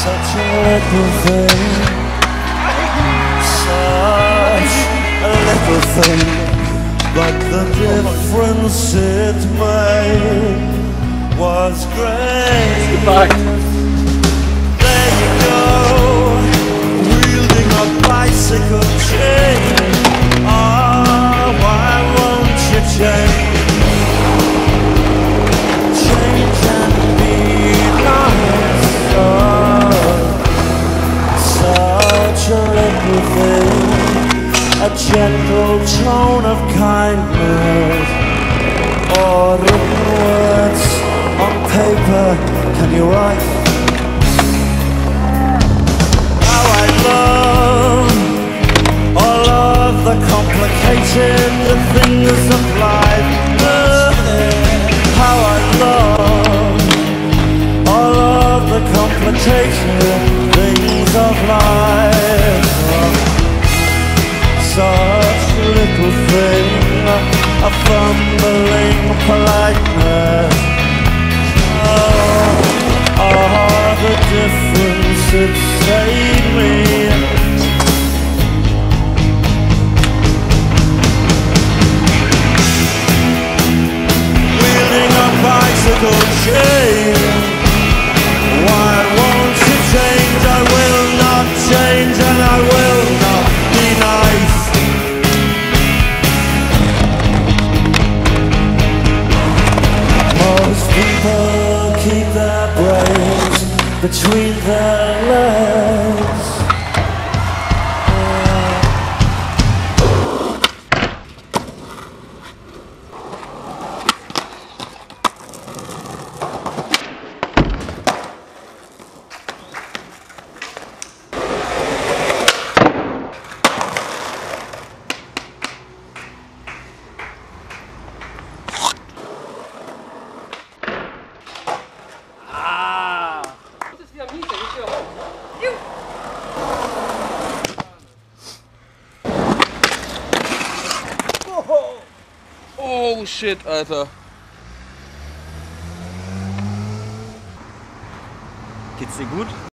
Such a little thing, such a little thing, but the difference it made was great. There gentle tone of kindness, or written words on paper. Can you write? How I love all of the complicated things of life. How I love all of the complicated things of life. Little thing, a fumbling between the legs. Oh shit, Alter. Geht's dir gut?